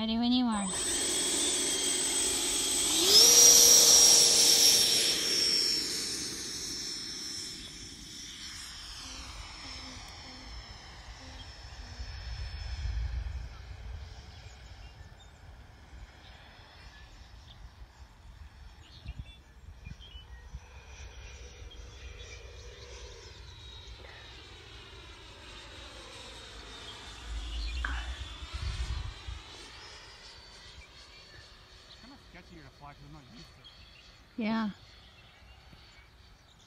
Ready when you are. Kind of sketchy here to fly because I'm not used to it. Yeah.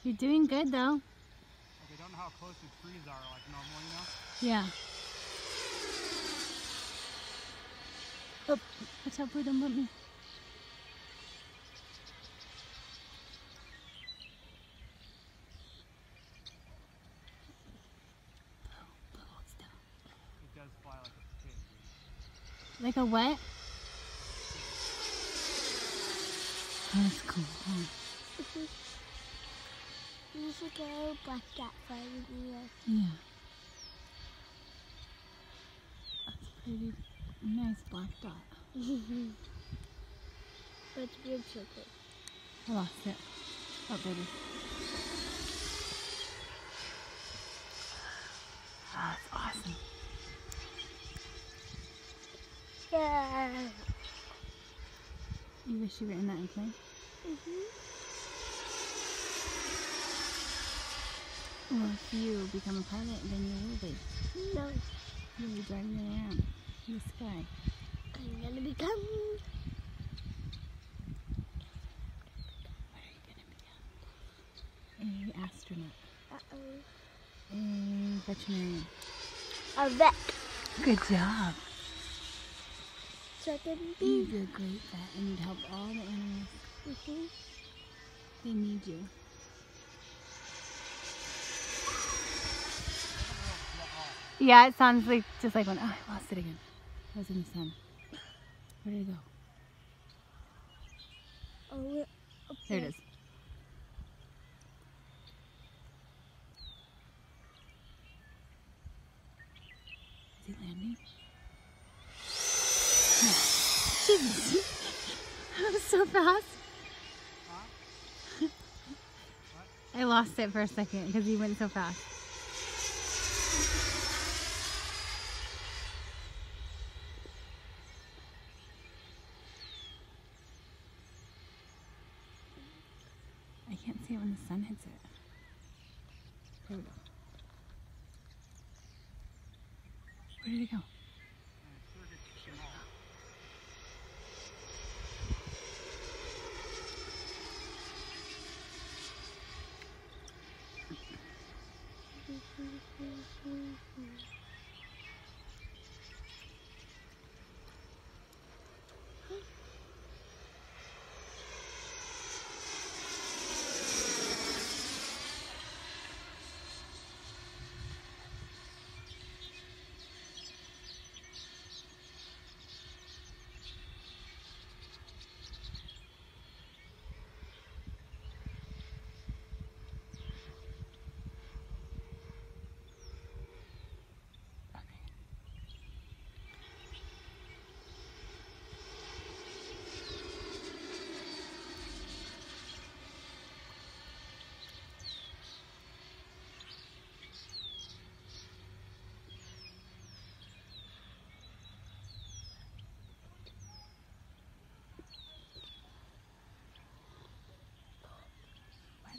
You're doing good though. Like, I don't know how close the trees are like normal, you know? Yeah. Oh, watch out, boy, don't me. Blow, blow, hold still. It does fly like a pig. dude. Like a what? Oh, that's cool. huh? You should go black cat flying here. Yeah. That's pretty nice black dot. but it's weird chocolate. I lost it. Oh. Ah, that's awesome. Yeah. You wish you were in that airplane? Mm-hmm. Well, if you become a pilot, then you will be. No, You'll be driving around in the sky. I'm gonna become. What are you gonna become? A astronaut. Uh-oh. A veterinarian. A vet. Good job. So I can You be. did great vet and you'd help all the animals. Mm-hmm. They need you. Yeah, it sounds like just like when oh, I lost it again. I was in the sun. Where did it go? Oh, we're There it. Is he landing? No. That was so fast. I lost it for a second because he went so fast. I can't see it when the sun hits it. There we go. Where did it go? And it sure gets small. What,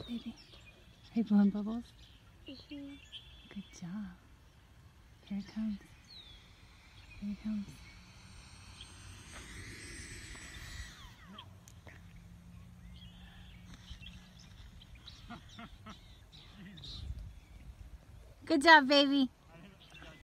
baby? You blowing bubbles? Mhm. Good job. Here it comes. Here it comes. Good job, baby.